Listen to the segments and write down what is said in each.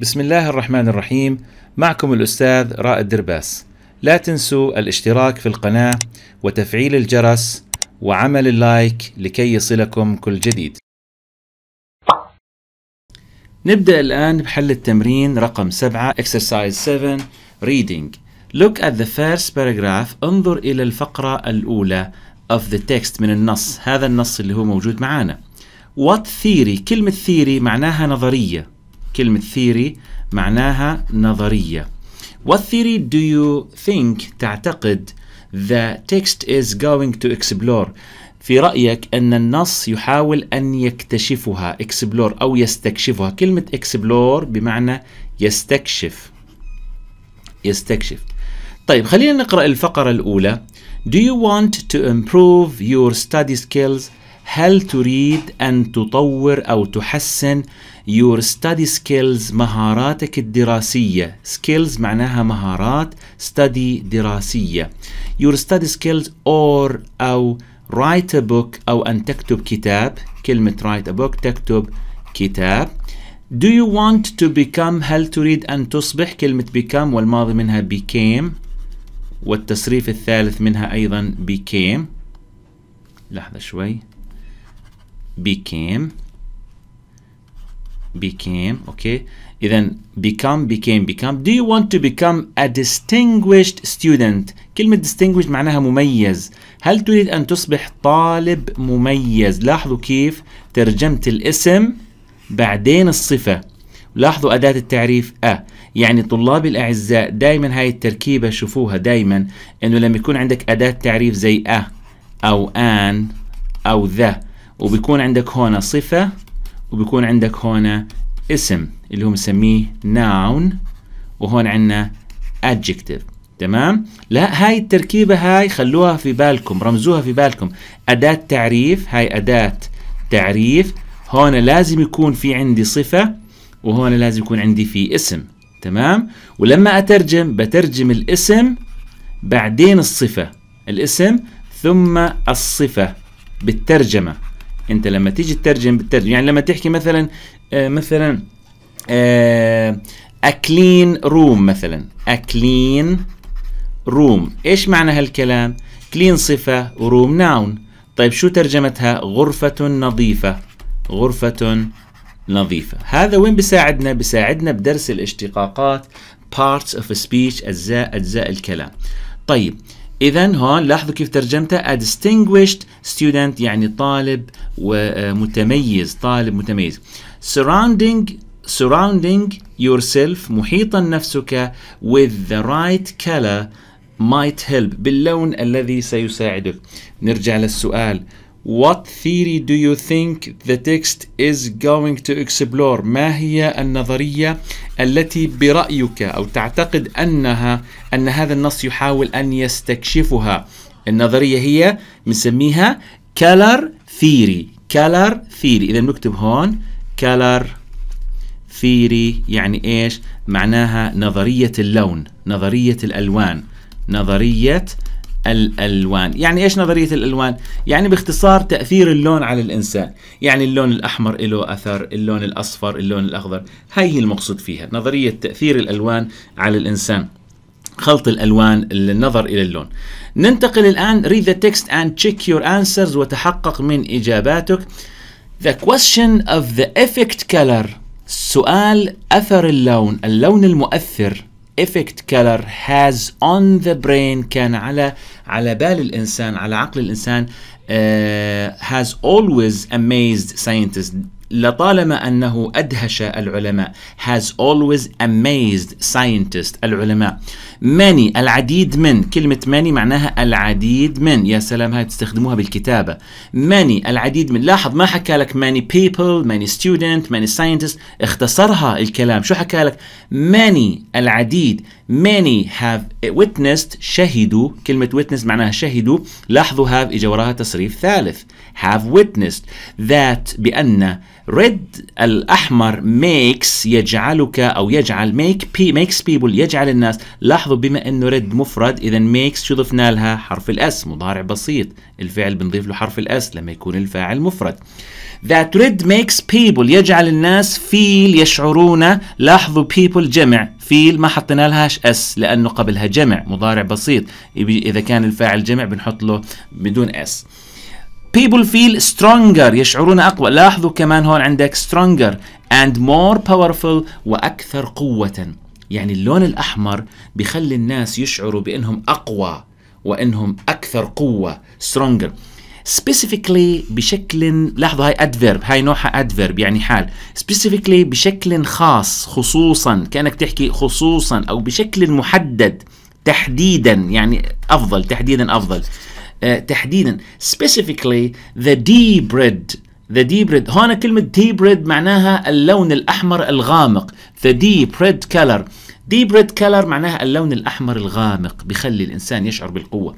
بسم الله الرحمن الرحيم. معكم الأستاذ رائد درباس. لا تنسوا الاشتراك في القناة وتفعيل الجرس وعمل اللايك لكي يصلكم كل جديد. نبدأ الآن بحل التمرين رقم 7 exercise 7 reading. Look at the first paragraph. انظر إلى الفقرة الأولى of the text من النص هذا النص اللي هو موجود معانا. What theory كلمة theory معناها نظرية. كلمة theory معناها نظرية. What theory do you think تعتقد the text is going to explore? في رأيك أن النص يحاول أن يكتشفها explore أو يستكشفها. كلمة explore بمعنى يستكشف. يستكشف. طيب خلينا نقرأ الفقرة الأولى. Do you want to improve your study skills هل تريد أن تطور أو تحسن your study skills مهاراتك الدراسية؟ skills معناها مهارات study دراسية. your study skills or أو write a book أو أن تكتب كتاب. كلمة write a book تكتب كتاب. Do you want to become هل تريد أن تصبح؟ كلمة become والماضي منها became. والتصريف الثالث منها أيضا became. لحظة شوي. Became became okay? إذا become became become. Do you want to become a distinguished student? كلمة distinguished معناها مميز. هل تريد أن تصبح طالب مميز؟ لاحظوا كيف ترجمت الاسم بعدين الصفة. لاحظوا أداة التعريف أ. يعني طلابي الأعزاء دائما هاي التركيبة شوفوها دائما أنه لما يكون عندك أداة تعريف زي أ أو آن أو ذا. وبيكون عندك هنا صفة وبيكون عندك هنا اسم اللي هو مسميه noun وهون عندنا adjective. تمام؟ لا هاي التركيبة هاي خلوها في بالكم رمزوها في بالكم. أداة تعريف هاي أداة تعريف. هون لازم يكون في عندي صفة وهون لازم يكون عندي في اسم. تمام؟ ولما أترجم بترجم الاسم بعدين الصفة الاسم ثم الصفة بالترجمة. انت لما تيجي تترجم بالترجمة يعني لما تحكي مثلا آه مثلا آه a clean room مثلا a clean room إيش معنى هالكلام؟ clean صفة و room noun طيب شو ترجمتها؟ غرفة نظيفة. غرفة نظيفة. هذا وين بيساعدنا؟ بيساعدنا بدرس الاشتقاقات parts of speech أجزاء أجزاء الكلام. طيب إذا هون لاحظوا كيف ترجمتها a distinguished student يعني طالب ومتميز طالب متميز surrounding surrounding yourself محيطا نفسك with the right color might help باللون الذي سيساعدك نرجع للسؤال What theory do you think the text is going to explore؟ ما هي النظرية التي برأيك أو تعتقد أنها أن هذا النص يحاول أن يستكشفها؟ النظرية هي بنسميها color theory color theory إذا نكتب هون color theory يعني إيش؟ معناها نظرية اللون نظرية الألوان نظرية الألوان. يعني إيش نظرية الألوان؟ يعني باختصار تأثير اللون على الإنسان. يعني اللون الأحمر له أثر اللون الأصفر اللون الأخضر. هاي هي المقصود فيها نظرية تأثير الألوان على الإنسان خلط الألوان النظر إلى اللون. ننتقل الآن read the text and check your answers وتحقق من إجاباتك. The question of the effect color. سؤال أثر اللون اللون المؤثر. effect color has on the brain كان على على بال الإنسان على عقل الإنسان uh, has always amazed scientists لطالما أنه أدهش العلماء has always amazed scientists العلماء. many العديد من كلمة many معناها العديد من. يا سلام هاي تستخدموها بالكتابة. many العديد من. لاحظ ما حكى لك many people many students many scientists اختصرها الكلام. شو حكى لك؟ many العديد. many have witnessed شهدوا. كلمة witness معناها شهدوا. لاحظوا have إجا وراها تصريف ثالث. have witnessed that بأن red الأحمر makes يجعلك أو يجعل make makes people يجعل الناس. لاحظوا بما أنه red مفرد إذا makes شو ضفنا لها؟ حرف الأس مضارع بسيط. الفعل بنضيف له حرف ال s لما يكون الفاعل مفرد. That red makes people يجعل الناس feel يشعرون. لاحظوا people جمع. feel ما حطينا لهاش s لأنه قبلها جمع مضارع بسيط. إذا كان الفاعل جمع بنحط له بدون s people feel stronger يشعرون أقوى. لاحظوا كمان هون عندك stronger and more powerful وأكثر قوة. يعني اللون الأحمر بخلي الناس يشعروا بأنهم أقوى وأنهم أكثر قوة stronger. Specifically بشكل لاحظوا هاي adverb هاي نوعها adverb يعني حال. Specifically بشكل خاص خصوصا كأنك تحكي خصوصا أو بشكل محدد تحديدا يعني أفضل تحديدا أفضل. uh, تحديدا. Specifically the deep red. The deep red. هون كلمة deep red معناها اللون الأحمر الغامق. The deep red color. Deep red color معناها اللون الأحمر الغامق. بخلي الإنسان يشعر بالقوة.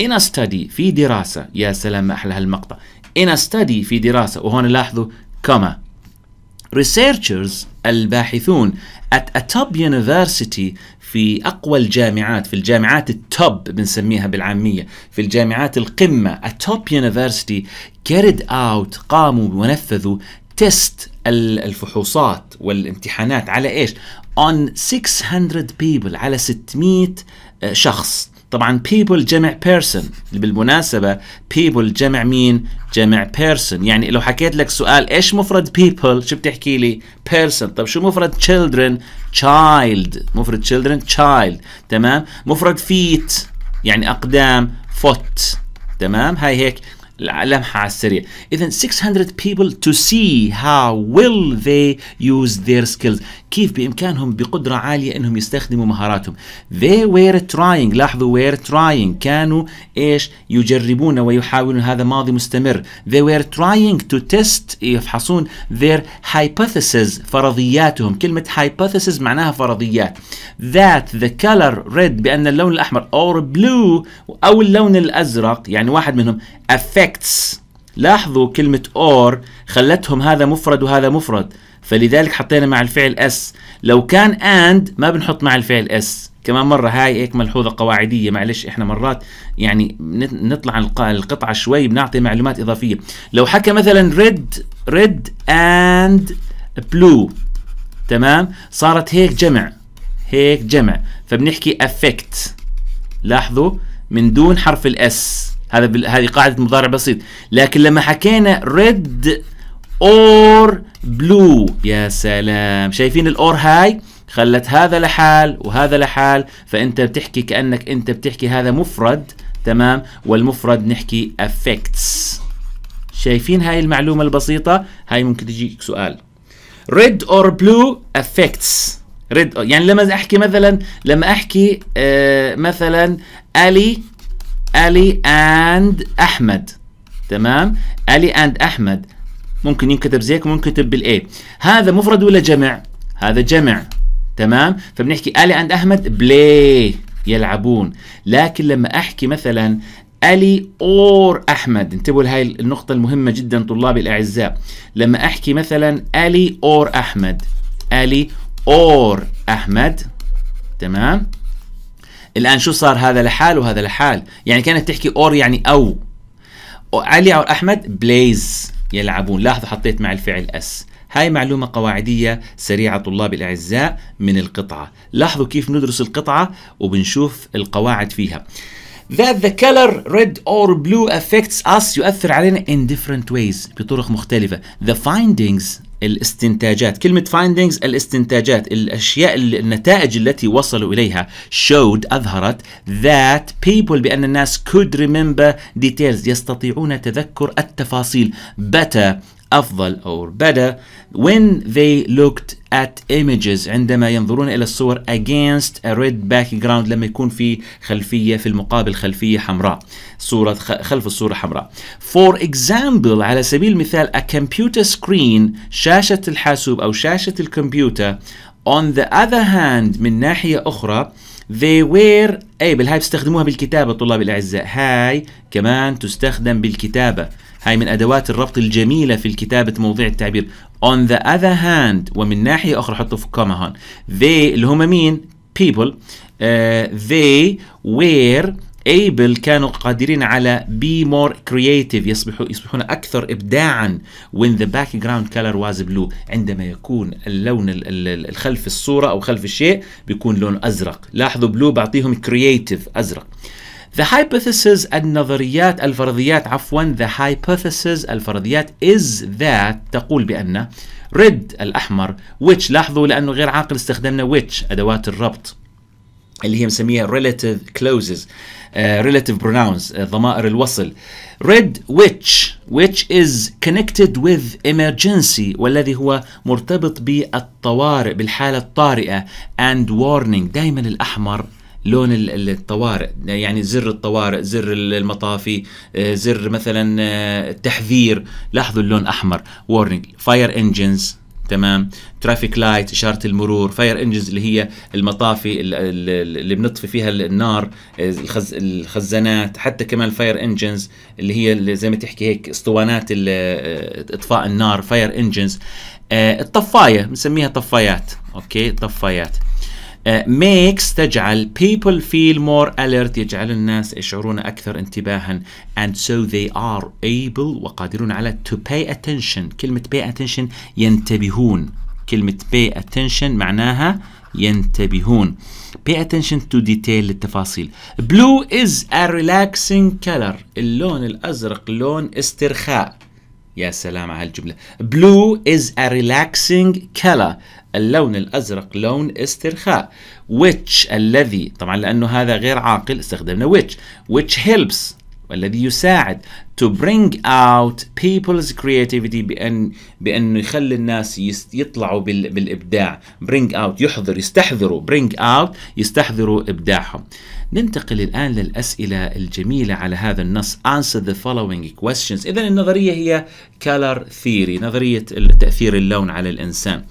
In a study في دراسة. يا سلام أحلى هالمقطع. In a study في دراسة. وهون لاحظوا كما. Researchers الباحثون at a top university في أقوى الجامعات في الجامعات التوب بنسميها بالعامية في الجامعات القمة a top university carried out قاموا ونفذوا تيست الفحوصات والامتحانات على إيش؟ on 600 people على 600 شخص. طبعا people جمع person. بالمناسبة people جمع مين؟ جمع person. يعني لو حكيت لك سؤال إيش مفرد people شو بتحكي لي؟ person. طب شو مفرد children child. مفرد children child. تمام؟ مفرد feet. يعني أقدام foot. تمام؟ هاي هيك. لمحة على السريع. إذا 600 people to see how will they use their skills. كيف بإمكانهم بقدرة عالية أنهم يستخدموا مهاراتهم. They were trying. لاحظوا were trying. كانوا إيش؟ يجربون ويحاولون. هذا ماضي مستمر. They were trying to test. يفحصون their hypothesis فرضياتهم. كلمة hypothesis معناها فرضيات. That the color red بأن اللون الأحمر or blue أو اللون الأزرق يعني واحد منهم affects لاحظوا كلمة or خلتهم هذا مفرد وهذا مفرد. فلذلك حطينا مع الفعل s لو كان and ما بنحط مع الفعل s كمان مرة هاي هيك ملحوظة قواعدية. معلش إحنا مرات يعني نطلع عن القطعة شوي بنعطي معلومات إضافية. لو حكى مثلا red red and blue تمام؟ صارت هيك جمع. هيك جمع. فبنحكي affect. لاحظوا؟ من دون حرف ال s هذا هذه قاعدة مضارع بسيط. لكن لما حكينا red or blue يا سلام. شايفين ال or هاي؟ خلت هذا لحال وهذا لحال فأنت بتحكي كأنك أنت بتحكي هذا مفرد تمام؟ والمفرد نحكي affects شايفين هاي المعلومة البسيطة؟ هاي ممكن تجيك سؤال. red or blue affects red يعني لما أحكي مثلا لما أحكي آه مثلا علي علي and احمد تمام؟ علي and احمد ممكن ينكتب هيك ممكن يكتب play هذا مفرد ولا جمع؟ هذا جمع. تمام؟ فبنحكي علي and احمد play يلعبون. لكن لما أحكي مثلا علي or احمد انتبهوا لهي النقطة المهمة جدا طلابي الأعزاء. لما أحكي مثلا علي or احمد علي or احمد تمام؟ الآن شو صار؟ هذا لحال وهذا لحال. يعني كانت تحكي or يعني أو. علي أو أحمد plays يلعبون. لاحظوا حطيت مع الفعل s. هاي معلومة قواعدية سريعة طلاب الأعزاء من القطعة. لاحظوا كيف ندرس القطعة وبنشوف القواعد فيها. That the color red or blue affects us يؤثر علينا in different ways بطرق مختلفة. The findings الاستنتاجات. كلمة findings الاستنتاجات الأشياء النتائج التي وصلوا إليها showed أظهرت that people بأن الناس could remember details يستطيعون تذكر التفاصيل better أفضل أو better. When they looked at images عندما ينظرون إلى الصور against a red background لما يكون في خلفية في المقابل خلفية حمراء. صورة خلف الصورة حمراء. For example على سبيل المثال a computer screen شاشة الحاسوب أو شاشة الكمبيوتر on the other hand من ناحية أخرى they were أي بالهاي بيستخدموها بالكتابة طلاب الأعزاء. هاي كمان تستخدم بالكتابة. هاي من أدوات الربط الجميلة في الكتابة موضوع التعبير. On the other hand ومن ناحية أخرى حطوا في كوما هون. They اللي هم مين؟ People. Uh, they were able كانوا قادرين على be more creative يصبحوا يصبحون أكثر إبداعا when the background color was blue. عندما يكون اللون الخلف الصورة أو خلف الشيء بيكون لون أزرق. لاحظوا blue بعطيهم creative أزرق. The hypothesis النظريات الفرضيات عفوا the hypothesis الفرضيات is that تقول بأن red الأحمر which لاحظوا لأنه غير عاقل استخدمنا which أدوات الربط اللي هي مسميها relative clauses uh, relative pronouns uh, ضمائر الوصل. red which which is connected with emergency والذي هو مرتبط بالطوارئ بالحالة الطارئة and warning دائما الأحمر لون الطوارئ. يعني زر الطوارئ زر المطافي آه، زر مثلا التحذير. لاحظوا اللون أحمر. Warning. Fire engines. تمام. traffic light إشارة المرور. fire engines اللي هي المطافي اللي بنطفي فيها النار الخز الخزانات. حتى كمان ال fire engines اللي هي زي ما تحكي هيك اسطوانات إطفاء النار. fire engines الطفاية. بنسميها طفايات. أوكي؟ طفايات. Makes تجعل people feel more alert يجعل الناس يشعرون أكثر انتباها and so they are able وقادرون على to pay attention كلمة pay attention ينتبهون كلمة pay attention معناها ينتبهون pay attention to detail للتفاصيل blue is a relaxing color اللون الأزرق لون استرخاء يا سلام على الجملة blue is a relaxing color اللون الأزرق لون استرخاء. Which الذي؟ طبعا لأنه هذا غير عاقل استخدمنا which. Which helps والذي يساعد. To bring out people's creativity بأن بأنه يخلي الناس يطلعوا بالإبداع. Bring out يحضر يستحضروا. Bring out يستحضروا إبداعهم. ننتقل الآن للأسئلة الجميلة على هذا النص. Answer the following questions. إذا النظرية هي color theory نظرية تأثير اللون على الإنسان.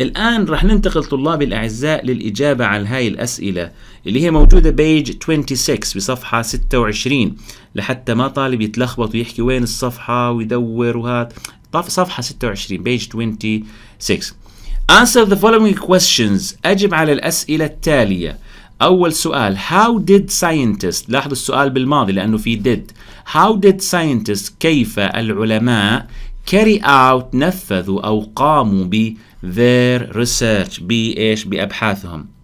الآن راح ننتقل طلابي الأعزاء للإجابة على هاي الأسئلة اللي هي موجودة بيج 26 بصفحة 26 لحتى ما طالب يتلخبط ويحكي وين الصفحة ويدور وهات. صفحة 26 بيج 26 Answer the following questions. أجب على الأسئلة التالية. أول سؤال How did scientists لاحظوا السؤال بالماضي لأنه في did. How did scientists كيف العلماء carry out نفذوا أو قاموا ب their research بإيش بأبحاثهم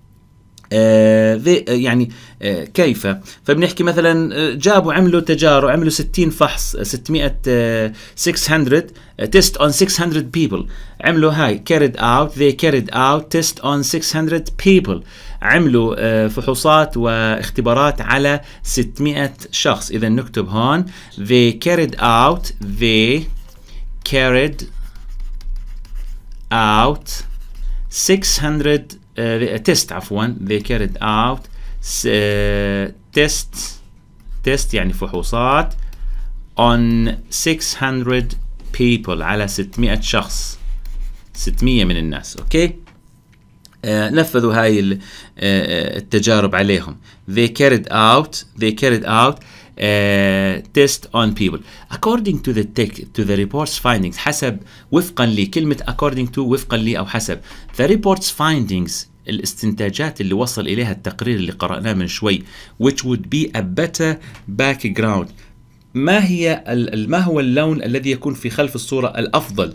آه يعني آه كيف؟ فبنحكي مثلا آه، جابوا عملوا تجارب عملوا 60 فحص 600 آه 600 test on 600 people. عملوا هاي carried out they carried out test on 600 people. عملوا آه فحوصات واختبارات على 600 شخص. اذا نكتب هون they carried out they carried out 600 uh, test عفوا they carried out uh, test test يعني فحوصات on 600 people على 600 شخص 600 من الناس أوكي آه نفذوا هاي التجارب عليهم they carried out they carried out uh, test on people according to the tech to the report's findings حسب وفقا لكلمة according to وفقا لي أو حسب the report's findings الاستنتاجات اللي وصل إليها التقرير اللي قرأناه من شوي which would be a better background ما هي ما هو اللون الذي يكون في خلف الصورة الأفضل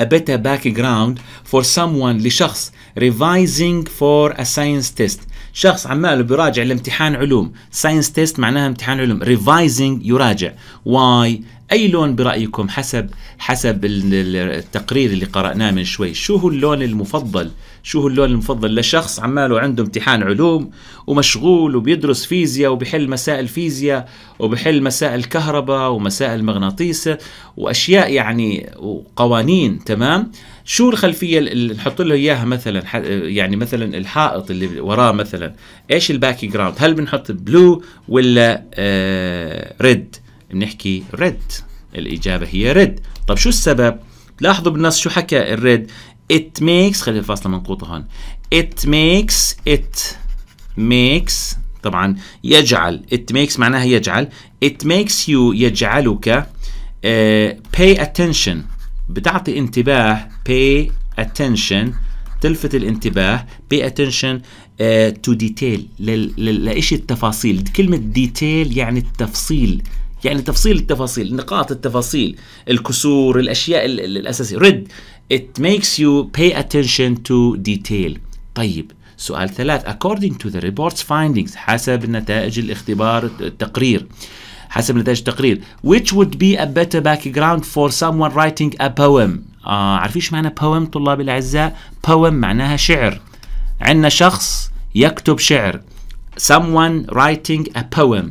a better background for someone لشخص revising for a science test شخص عماله بيراجع لامتحان علوم. science test معناها امتحان علوم. revising يراجع. واي أي لون برأيكم حسب حسب التقرير اللي قرأناه من شوي. شو هو اللون المفضل؟ شو هو اللون المفضل لشخص عماله عنده امتحان علوم ومشغول وبيدرس فيزياء وبحل مسائل فيزياء وبحل مسائل كهرباء ومسائل مغناطيس وأشياء يعني وقوانين تمام؟ شو الخلفية اللي نحط له إياها مثلا يعني مثلا الحائط اللي وراه مثلا. إيش ال background هل بنحط blue ولا آه red بنحكي red الإجابة هي red طب شو السبب؟ لاحظوا بالنص شو حكى ال red it makes خلي الفاصلة منقوطة هون. It makes it makes طبعا يجعل. It makes معناها يجعل. It makes you يجعلك uh, pay attention. بتعطي انتباه pay attention تلفت الانتباه pay attention uh, to detail لإشي التفاصيل؟ كلمة detail يعني التفصيل يعني تفصيل التفاصيل نقاط التفاصيل الكسور الأشياء الأساسية. Read. It makes you pay attention to detail. طيب سؤال ثلاث. According to the report's findings حسب نتائج الاختبار التقرير. حسب نتائج التقرير. Which would be a better background for someone writing a poem? آه عارفين إيش معنى poem طلاب الأعزاء؟ Poem معناها شعر. عندنا شخص يكتب شعر. Someone writing a poem.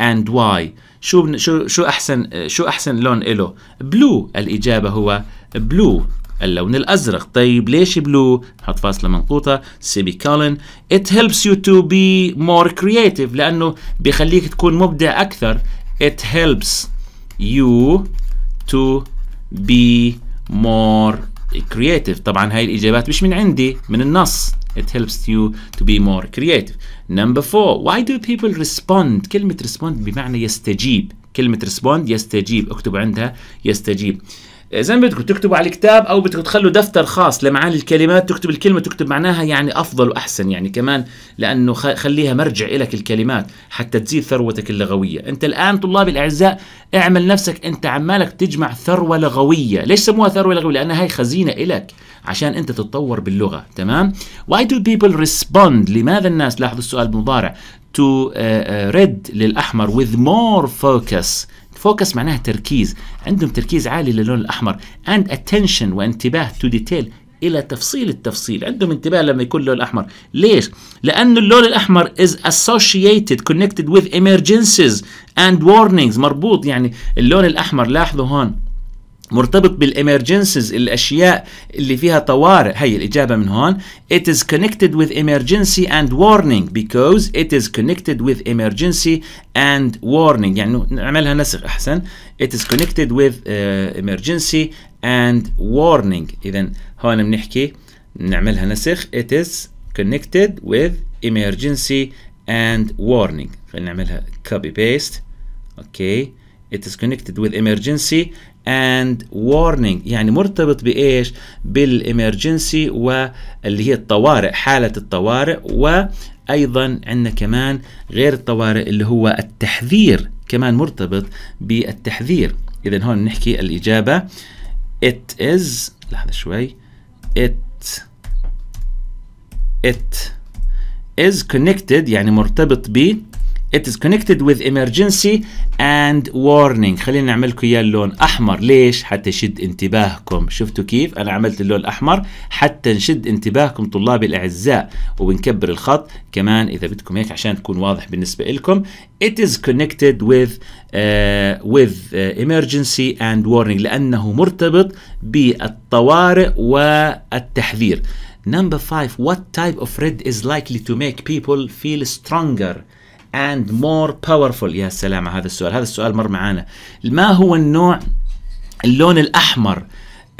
And why? شو شو شو احسن شو أحسن لون له بلو الإجابة هو بلو اللون الأزرق. طيب ليش بلو نحط فاصلة منقوطة. سيبي كولن it helps you to be more creative لأنه بيخليك تكون مبدع أكثر. it helps you to be more creative طبعا هاي الاجابات مش من عندي من النص it helps you to be more creative number four why do people respond كلمة respond بمعنى يستجيب كلمة respond يستجيب اكتبوا عندها يستجيب زي ما بدكم تكتبوا على الكتاب أو بدكم تخلوا دفتر خاص لمعاني الكلمات تكتب الكلمة تكتب معناها يعني أفضل وأحسن يعني كمان لأنه خليها مرجع لك الكلمات حتى تزيد ثروتك اللغوية. أنت الآن طلابي الأعزاء اعمل نفسك أنت عمالك تجمع ثروة لغوية. ليش سموها ثروة لغوية؟ لأنها هي خزينة لك عشان أنت تتطور باللغة تمام؟ Why do people respond لماذا الناس؟ لاحظوا السؤال المضارع. To uh, uh, red للأحمر with more focus. فوكس معناها تركيز. عندهم تركيز عالي للون الأحمر and attention وانتباه to detail إلى تفصيل التفصيل. عندهم انتباه لما يكون اللون الأحمر. ليش؟ لأن اللون الأحمر is associated connected with emergencies and warnings. مربوط يعني اللون الأحمر. لاحظوا هون. مرتبط بالامرجنسز الاشياء اللي فيها طوارئ هي الاجابه من هون it is connected with emergency and warning because it is connected with emergency and warning يعني نعملها نسخ احسن it is connected with uh, emergency and warning اذا هون بنحكي نعملها نسخ it is connected with emergency and warning خلينا نعملها copy paste أوكي okay. it is connected with emergency and warning. يعني مرتبط بإيش؟ بالامرجنسي واللي هي الطوارئ حالة الطوارئ وأيضا عندنا كمان غير الطوارئ اللي هو التحذير كمان مرتبط بالتحذير. اذا هون نحكي الإجابة. It is لحظة شوي. It it is connected يعني مرتبط ب It is connected with emergency and warning. خلينا نعمل لكم إياه اللون أحمر. ليش؟ حتى يشد انتباهكم. شفتوا كيف؟ أنا عملت اللون الاحمر حتى نشد انتباهكم طلابي الأعزاء. وبنكبر الخط كمان إذا بدكم هيك عشان تكون واضح بالنسبة لكم it is connected with uh, with uh, emergency and warning. لأنه مرتبط بالطوارئ والتحذير. Number five, what type of red is likely to make people feel stronger? And more powerful يا سلام على هذا السؤال هذا السؤال مر معانا ما هو النوع اللون الأحمر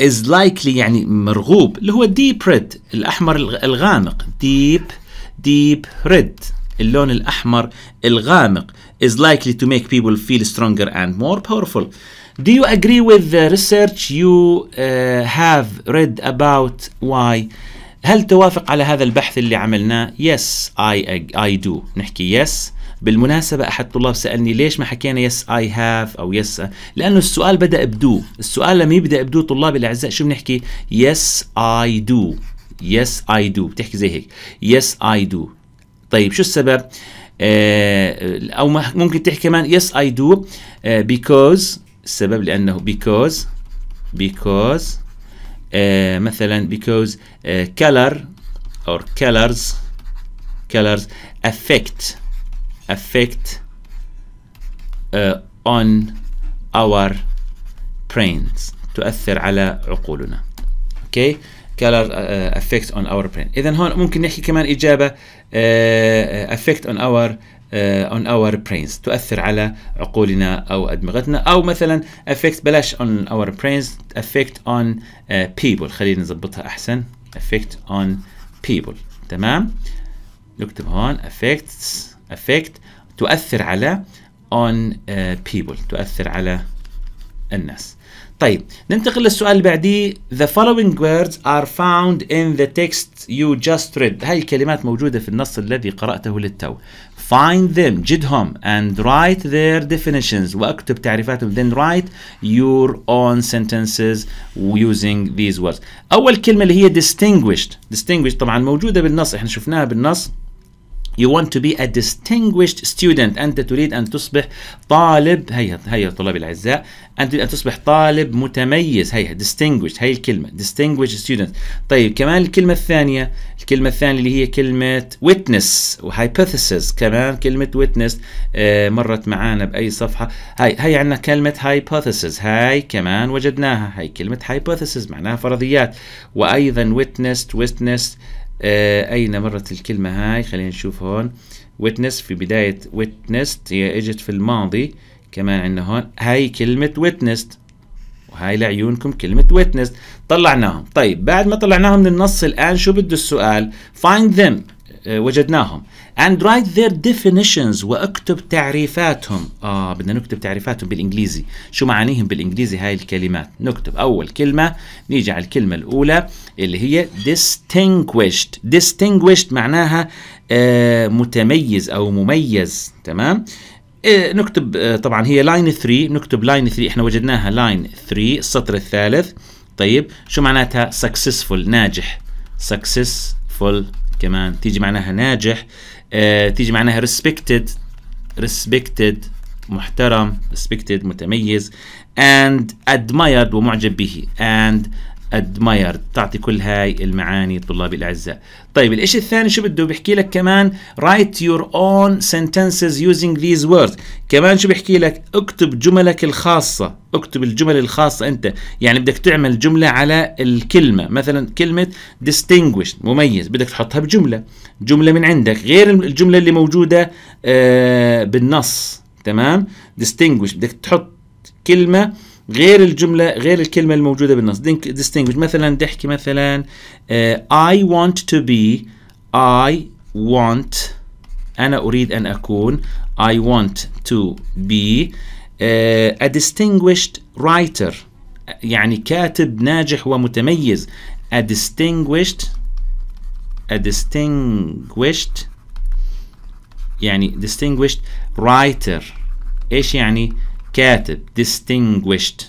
is likely يعني مرغوب اللي هو deep red الأحمر الغامق deep deep red اللون الأحمر الغامق is likely to make people feel stronger and more powerful Do you agree with the research you uh, have read about why هل توافق على هذا البحث اللي عملناه؟ Yes, I, I do. نحكي yes. بالمناسبة أحد الطلاب سألني ليش ما حكينا yes I have أو yes لأنه السؤال بدأ ب do. السؤال لما يبدأ ب do طلابي الأعزاء شو بنحكي؟ yes I do yes I do بتحكي زي هيك. yes I do طيب شو السبب؟ آه أو ممكن تحكي كمان yes I do because السبب لأنه because because آه مثلا because uh, color or colors colors affect affect uh, on our brains تؤثر على عقولنا أوكي okay. color uh, effect on our brain اذا هون ممكن نحكي كمان اجابه uh, effect on our uh, on our brains تؤثر على عقولنا أو ادمغتنا أو مثلا effect بلاش on our brains effect on uh, people خلينا نظبطها احسن effect on people تمام نكتب هون effects affect تؤثر على on uh, people تؤثر على الناس طيب ننتقل للسؤال اللي بعديه The following words are found in the text you just read هاي الكلمات موجودة في النص الذي قرأته للتو Find them جدهم and write their definitions واكتب تعريفاتهم then write your own sentences using these words أول كلمة اللي هي distinguished distinguished طبعا موجودة بالنص إحنا شفناها بالنص You want to be a distinguished student. أنت تريد أن تصبح طالب. هيا هيا طلابي الأعزاء. أنت تريد أن تصبح طالب متميز. هيا distinguished. هي الكلمة. distinguished student. طيب كمان الكلمة الثانية. الكلمة الثانية اللي هي كلمة witness. وhypothesis. كمان كلمة witness. آه مرت معانا بأي صفحة. هاي هاي عندنا كلمة hypothesis. هاي كمان وجدناها. هاي كلمة hypothesis. معناها فرضيات. وأيضا witnessed witness آه أين مرت الكلمة هاي؟ خلينا نشوف هون. Witness في بداية witnessed هي إجت في الماضي كمان عندنا هون. هاي كلمة witnessed. وهاي لعيونكم كلمة witnessed. طلعناهم. طيب بعد ما طلعناهم من النص الآن شو بده السؤال؟ Find them. وجدناهم. And write their definitions وأكتب تعريفاتهم. آه بدنا نكتب تعريفاتهم بالإنجليزي. شو معانيهم بالإنجليزي هاي الكلمات؟ نكتب أول كلمة نيجي على الكلمة الأولى اللي هي distinguished. Distinguished معناها آه متميز أو مميز تمام؟ آه نكتب آه طبعا هي line 3 نكتب line 3 إحنا وجدناها line 3 السطر الثالث. طيب شو معناتها؟ successful ناجح. successful كمان. تيجي معناها ناجح. آه تيجي معناها respected. respected محترم. respected متميز. and admired ومعجب به. and admired تعطي كل هاي المعاني طلابي الأعزاء. طيب الإشي الثاني شو بده؟ بيحكي لك كمان write your own sentences using these words. كمان شو بيحكي لك؟ اكتب جملك الخاصة اكتب الجمل الخاصة أنت. يعني بدك تعمل جملة على الكلمة. مثلا كلمة distinguished مميز. بدك تحطها بجملة. جملة من عندك. غير الجملة اللي موجودة آه بالنص. تمام؟ distinguished. بدك تحط كلمة غير الجملة غير الكلمة الموجودة بالنص distinguish مثلا تحكي مثلا uh, I want to be I want أنا أريد أن أكون I want to be uh, a distinguished writer يعني كاتب ناجح ومتميز a distinguished a distinguished يعني distinguished writer إيش يعني كاتب distinguished.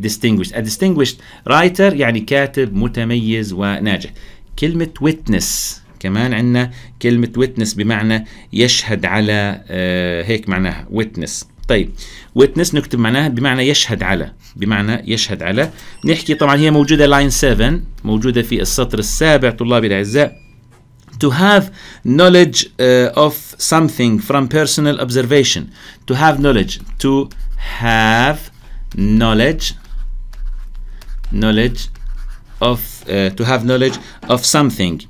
Distinguished. A distinguished writer يعني كاتب متميز وناجح. كلمة witness. كمان عندنا كلمة witness بمعنى يشهد على آه هيك معناها witness. طيب witness نكتب معناها بمعنى يشهد على بمعنى يشهد على. نحكي طبعا هي موجودة line 7 موجودة في السطر السابع طلابي الأعزاء. To have knowledge uh, of something from personal observation. To have knowledge. To have knowledge knowledge of uh, to have knowledge of something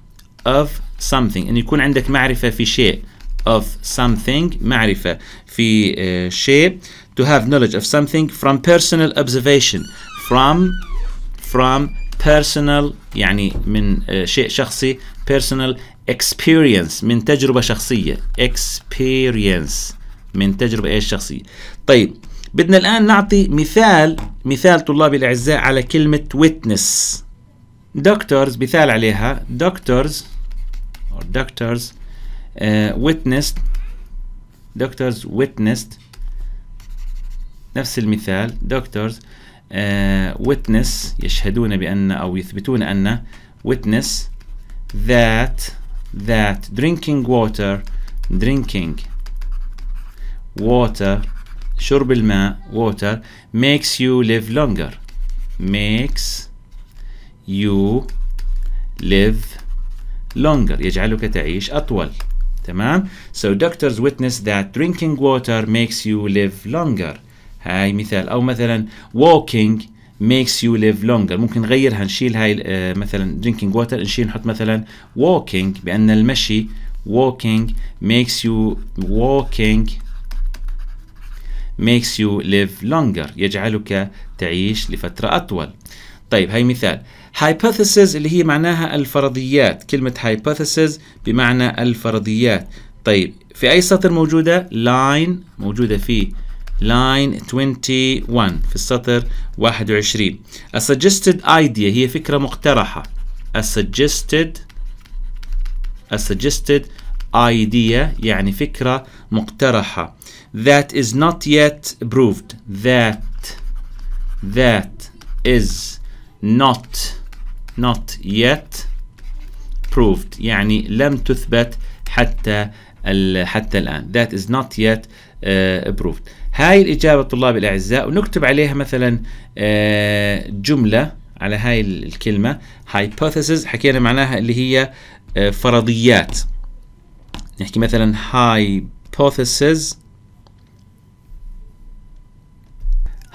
of something ان يكون عندك معرفة في شيء of something معرفة في uh, شيء to have knowledge of something from personal observation from from personal يعني من uh, شيء شخصي personal experience من تجربة شخصية experience من تجربة ايش شخصية طيب بدنا الآن نعطي مثال مثال طلابي الأعزاء على كلمة witness doctors مثال عليها doctors or doctors uh, witnessed doctors witnessed نفس المثال doctors uh, witness يشهدون بأن أو يثبتون أن witness that that drinking water drinking water شرب الماء water makes you live longer makes you live longer يجعلك تعيش أطول تمام so doctors witness that drinking water makes you live longer هاي مثال أو مثلا walking makes you live longer ممكن نغيرها نشيل هاي آه مثلا drinking water نشيل نحط مثلا walking بأن المشي walking makes you walking makes you live longer يجعلك تعيش لفترة أطول. طيب هاي مثال. Hypothesis اللي هي معناها الفرضيات. كلمة hypothesis بمعنى الفرضيات. طيب في أي سطر موجودة؟ Line موجودة في line 21 في السطر 21 a suggested idea هي فكرة مقترحة. A suggested a suggested idea يعني فكرة مقترحة. That is not yet proved. That that is not not yet proved. يعني لم تثبت حتى حتى الآن. That is not yet uh, proved هاي الإجابة طلاب الأعزاء. ونكتب عليها مثلا uh, جملة على هاي الكلمة. Hypothesis حكينا معناها اللي هي uh, فرضيات. نحكي مثلا hypothesis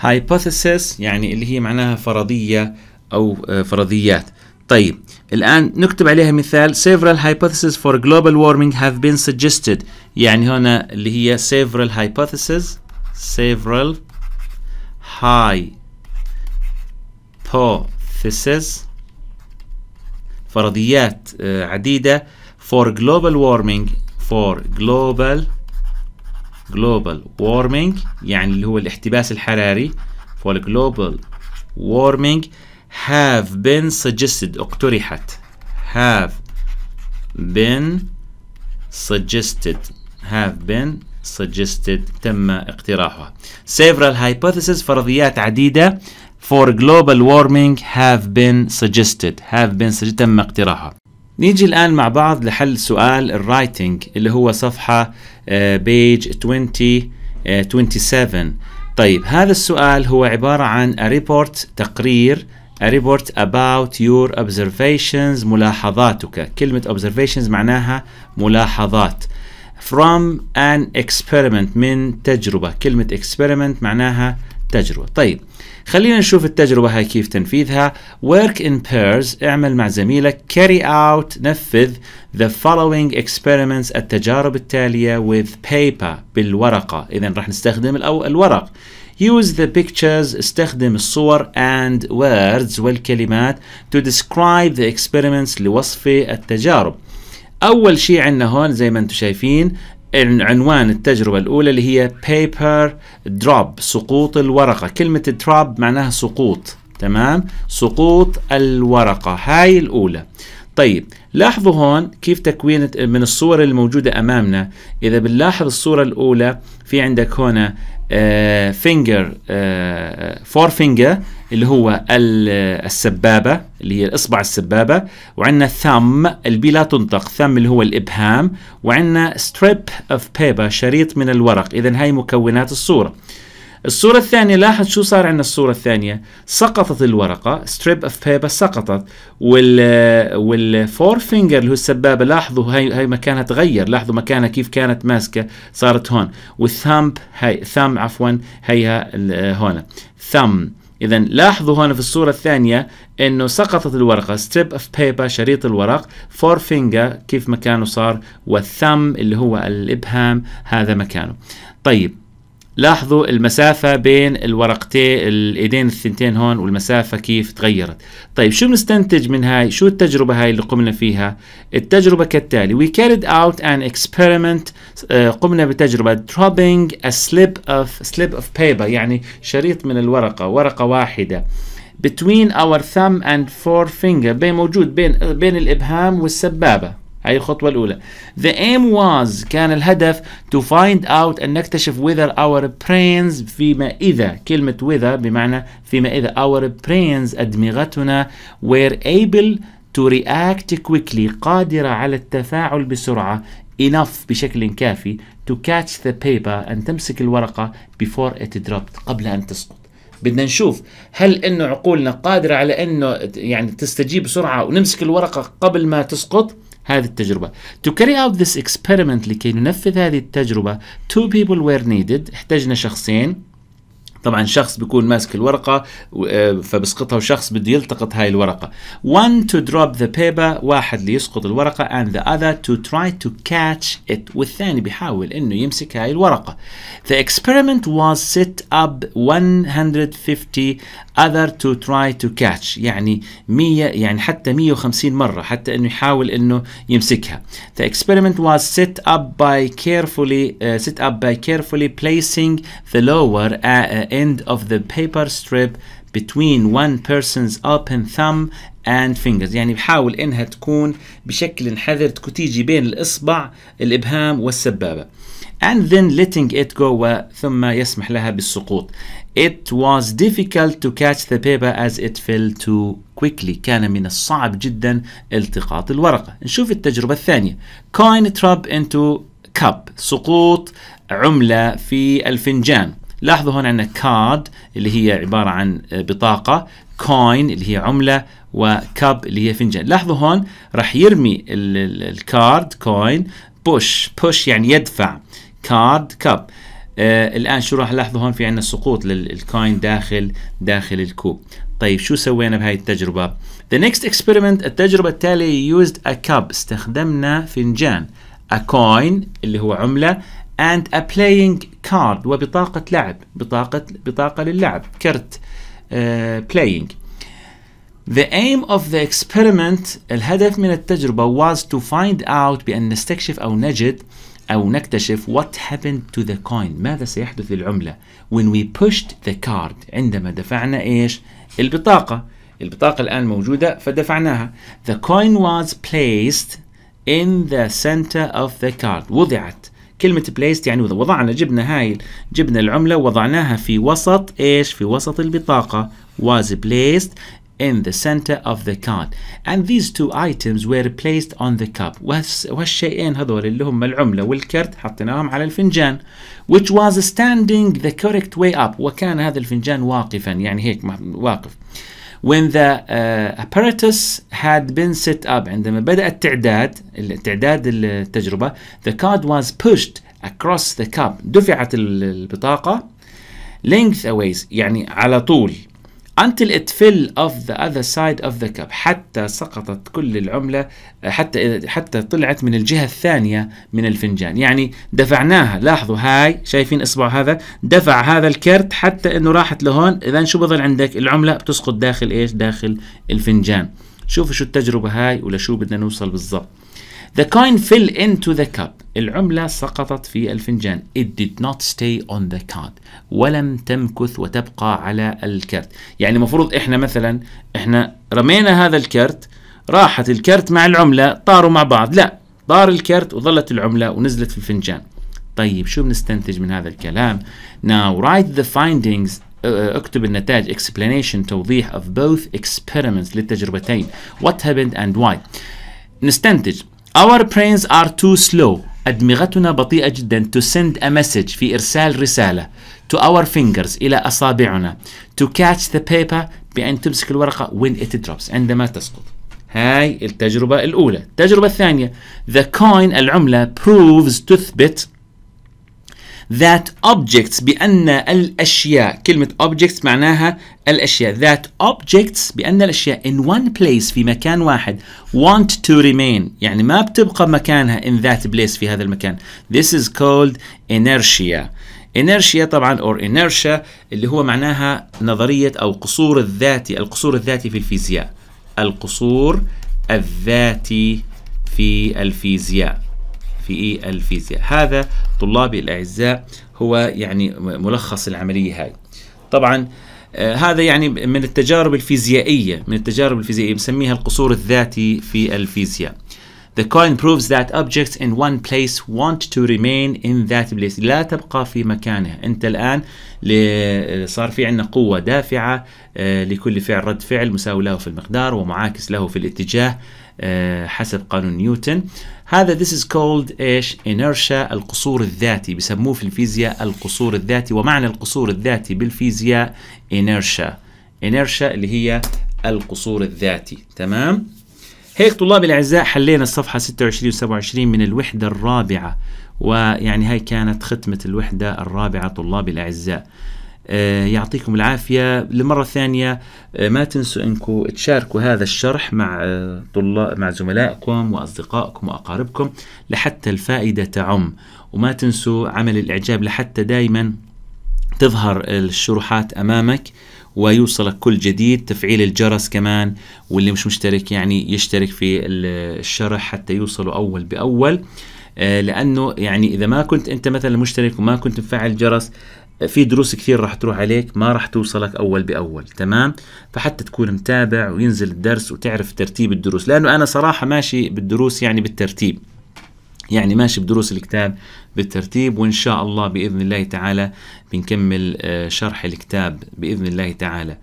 hypothesis يعني اللي هي معناها فرضية أو فرضيات طيب الآن نكتب عليها مثال several hypotheses for global warming have been suggested يعني هنا اللي هي several hypotheses several hypotheses فرضيات عديدة for global warming for global global warming يعني اللي هو الاحتباس الحراري for global warming have been suggested اقترحت have been suggested have been suggested تم اقتراحها several hypotheses فرضيات عديدة for global warming have been suggested have been suggested تم اقتراحها نيجي الآن مع بعض لحل سؤال الرايتنج اللي هو صفحة بيج 20 uh, 27 طيب هذا السؤال هو عبارة عن a report تقرير a report about your observations ملاحظاتك كلمة observations معناها ملاحظات from an experiment من تجربة كلمة experiment معناها تجربة. طيب خلينا نشوف التجربة هاي كيف تنفيذها. Work in pairs اعمل مع زميلك. Carry out نفذ the following experiments التجارب التالية with paper بالورقة. إذا راح نستخدم الورق. Use the pictures استخدم الصور and words والكلمات to describe the experiments لوصف التجارب. أول شيء عندنا هون زي ما أنتم شايفين عنوان التجربة الأولى اللي هي paper drop سقوط الورقة. كلمة drop معناها سقوط تمام؟ سقوط الورقة هاي الأولى. طيب لاحظوا هون كيف تكوين من الصور الموجودة أمامنا. إذا بنلاحظ الصورة الأولى في عندك هنا finger forefinger اللي هو السبابة اللي هي الإصبع السبابة. وعندنا thumb اللي لا تنطق. thumb اللي هو الإبهام. وعندنا strip of paper شريط من الورق. إذا هاي مكونات الصورة. الصورة الثانية لاحظ شو صار عندنا الصورة الثانية. سقطت الورقة strip of paper سقطت وال وال forefinger اللي هو السبابة لاحظوا هاي هاي مكانها تغير لاحظوا مكانها كيف كانت ماسكة صارت هون. وال thumb هاي thumb عفوا هيها هون. thumb اذا لاحظوا هون في الصورة الثانية إنه سقطت الورقة strip of paper شريط الورق forefinger كيف مكانه صار وال thumb اللي هو الإبهام هذا مكانه. طيب. لاحظوا المسافة بين الورقتين الإيدين الثنتين هون والمسافة كيف تغيرت. طيب شو بنستنتج من هاي؟ شو التجربة هاي اللي قمنا فيها؟ التجربة كالتالي we carried out an experiment uh, قمنا بتجربة dropping a slip of slip of paper يعني شريط من الورقة ورقة واحدة between our thumb and forefinger بين موجود بين بين الإبهام والسبابة. هاي الخطوة الأولى. The aim was كان الهدف to find out أن نكتشف whether our brains فيما إذا كلمة whether بمعنى فيما إذا our brains أدمغتنا were able to react quickly قادرة على التفاعل بسرعة enough بشكل كافي to catch the paper أن تمسك الورقة before it dropped قبل أن تسقط. بدنا نشوف هل إنه عقولنا قادرة على إنه يعني تستجيب بسرعة ونمسك الورقة قبل ما تسقط هذه التجربة. To carry out this experiment لكي ننفذ هذه التجربة two people were needed احتجنا شخصين طبعا شخص بيكون ماسك الورقة فبسقطها وشخص بده يلتقط هاي الورقة. One to drop the paper واحد ليسقط الورقة and the other to try to catch it والثاني بيحاول إنه يمسك هاي الورقة. The experiment was set up 150 other to try to catch يعني 100 يعني حتى 150 مرة حتى انه يحاول انه يمسكها the experiment was set up by carefully uh, set up by carefully placing the lower uh, end of the paper strip between one person's open thumb and fingers يعني بحاول انها تكون بشكل حذر تيجي بين الاصبع الابهام والسبابه and then letting it go ثم يسمح لها بالسقوط It was difficult to catch the paper as it fell too quickly. كان من الصعب جدا التقاط الورقة. نشوف التجربة الثانية. Coin drop into cup. سقوط عملة في الفنجان. لاحظوا هون عندنا card اللي هي عبارة عن بطاقة coin اللي هي عملة وكاب اللي هي فنجان. لاحظوا هون راح يرمي ال card coin push push يعني يدفع. card cup آه الآن شو راح لاحظوا؟ هون في عندنا سقوط لل coin داخل داخل الكوب. طيب شو سوينا بهاي التجربة؟ The next experiment التجربة التالية used a cup. استخدمنا فنجان. A coin اللي هو عملة and a playing card وبطاقة لعب. بطاقة بطاقة للعب. كرت uh, playing. The aim of the experiment الهدف من التجربة was to find out بأن نستكشف أو نجد أو نكتشف what happened to the coin. ماذا سيحدث للعملة؟ When we pushed the card. عندما دفعنا إيش؟ البطاقة. البطاقة الآن موجودة فدفعناها. The coin was placed in the center of the card. وضعت. كلمة placed يعني وضعنا جبنا هاي. جبنا العملة وضعناها في وسط إيش؟ في وسط البطاقة. Was placed in the center of the card and these two items were placed on the cup وهالشيئين هذول اللي هم العملة والكرت حطيناهم على الفنجان which was standing the correct way up وكان هذا الفنجان واقفا يعني هيك واقف when the uh, apparatus had been set up عندما بدأ التعداد التعداد التجربة the card was pushed across the cup دفعت البطاقة lengthways يعني على طول Until it fell off the other side of the cup. حتى سقطت كل العملة حتى حتى طلعت من الجهة الثانية من الفنجان. يعني دفعناها. لاحظوا هاي شايفين إصبع هذا؟ دفع هذا الكرت حتى إنه راحت لهون. إذا شو بظل عندك؟ العملة بتسقط داخل إيش؟ داخل الفنجان. شوفوا شو التجربة هاي ولا شو بدنا نوصل بالضبط. The coin fell into the cup. العملة سقطت في الفنجان. It did not stay on the card. ولم تمكث وتبقى على الكرت. يعني المفروض إحنا مثلا إحنا رمينا هذا الكرت راحت الكرت مع العملة طاروا مع بعض. لا طار الكرت وظلت العملة ونزلت في الفنجان. طيب شو بنستنتج من هذا الكلام؟ Now write the findings اكتب النتائج explanation توضيح of both experiments للتجربتين what happened and why نستنتج Our brains are too slow. أدمغتنا بطيئة جدا to send a message في إرسال رسالة to our fingers إلى أصابعنا to catch the paper بأن تمسك الورقة when it drops عندما تسقط. هاي التجربة الأولى. التجربة الثانية the coin العملة proves تثبت that objects بأن الأشياء كلمة objects معناها الأشياء. that objects بأن الأشياء in one place في مكان واحد. want to remain يعني ما بتبقى مكانها in that place في هذا المكان. this is called inertia. inertia طبعا or inertia اللي هو معناها نظرية أو قصور الذاتي القصور الذاتي في الفيزياء. القصور الذاتي في الفيزياء. في الفيزياء. هذا طلابي الأعزاء هو يعني ملخص العملية هاي. طبعا آه هذا يعني من التجارب الفيزيائية من التجارب الفيزيائية بنسميها القصور الذاتي في الفيزياء. The coin proves that objects in one place want to remain in that place. لا تبقى في مكانها. أنت الآن صار في عندنا قوة دافعة لكل فعل رد فعل مساوي له في المقدار ومعاكس له في الاتجاه. حسب قانون نيوتن. هذا this is called إيش؟ inertia القصور الذاتي. بسموه في الفيزياء القصور الذاتي. ومعنى القصور الذاتي بالفيزياء inertia. inertia اللي هي القصور الذاتي. تمام؟ هيك طلابي الأعزاء حلينا الصفحة 26 و 27 من الوحدة الرابعة. ويعني هاي كانت ختمة الوحدة الرابعة طلابي الأعزاء. يعطيكم العافية. لمرة ثانية ما تنسوا إنكم تشاركوا هذا الشرح مع طلاب مع زملائكم وأصدقائكم وأقاربكم لحتى الفائدة تعم. وما تنسوا عمل الإعجاب لحتى دائما تظهر الشروحات أمامك ويوصلك كل جديد تفعيل الجرس كمان واللي مش مشترك يعني يشترك في الشرح حتى يوصلوا أول بأول. آه، لأنه يعني إذا ما كنت أنت مثلا مشترك وما كنت مفعل الجرس في دروس كثير راح تروح عليك ما راح توصلك أول بأول تمام؟ فحتى تكون متابع وينزل الدرس وتعرف ترتيب الدروس لأنه أنا صراحة ماشي بالدروس يعني بالترتيب يعني ماشي بدروس الكتاب بالترتيب وإن شاء الله بإذن الله تعالى بنكمل آه، شرح الكتاب بإذن الله تعالى.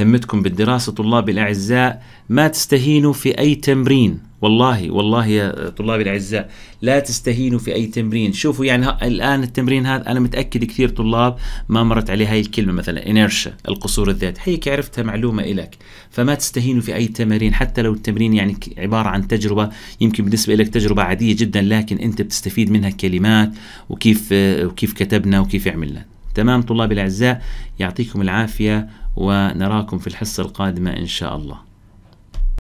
همتكم بالدراسة طلاب الأعزاء ما تستهينوا في أي تمرين. والله والله يا طلابي الأعزاء لا تستهينوا في أي تمرين. شوفوا يعني الآن التمرين هذا أنا متأكد كثير طلاب ما مرت عليه هاي الكلمة مثلا انيرشا القصور الذات هيك عرفتها معلومة لك فما تستهينوا في أي تمارين حتى لو التمرين يعني عبارة عن تجربة يمكن بالنسبة لك تجربة عادية جدا لكن أنت بتستفيد منها كلمات وكيف وكيف كتبنا وكيف عملنا. تمام طلابي الأعزاء يعطيكم العافية ونراكم في الحصة القادمة إن شاء الله.